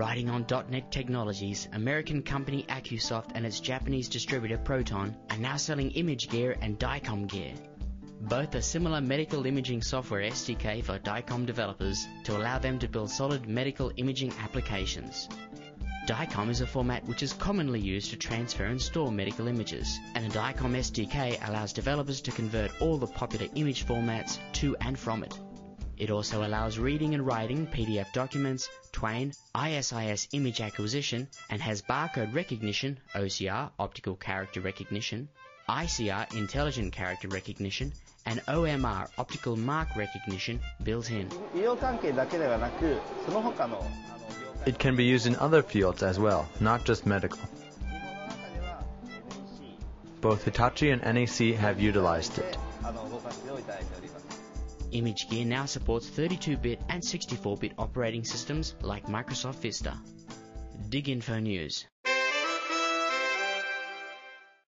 Riding on .NET Technologies, American company Accusoft and its Japanese distributor Proton are now selling ImageGear and DICOMGear. Both are similar medical imaging software SDK for DICOM developers to allow them to build solid medical imaging applications. DICOM is a format which is commonly used to transfer and store medical images, and a DICOM SDK allows developers to convert all the popular image formats to and from it. It also allows reading and writing PDF documents, Twain, ISIS image acquisition, and has barcode recognition, OCR, optical character recognition, ICR, intelligent character recognition, and OMR, optical mark recognition, built in. It can be used in other fields as well, not just medical. Both Hitachi and NEC have utilized it. ImageGear now supports 32-bit and 64-bit operating systems like Microsoft Vista. DigInfo News